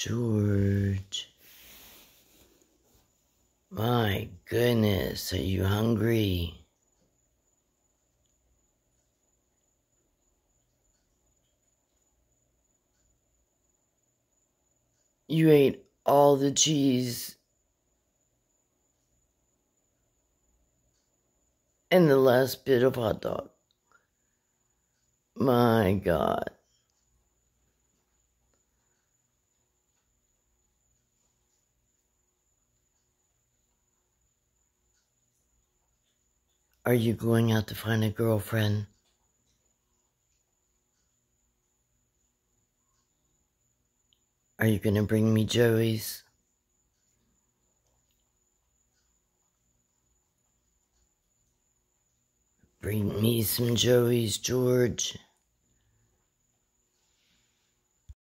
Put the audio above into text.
George. My goodness, are you hungry? You ate all the cheese and the last bit of hot dog. My God. Are you going out to find a girlfriend? Are you going to bring me joeys? Bring me some joeys, George.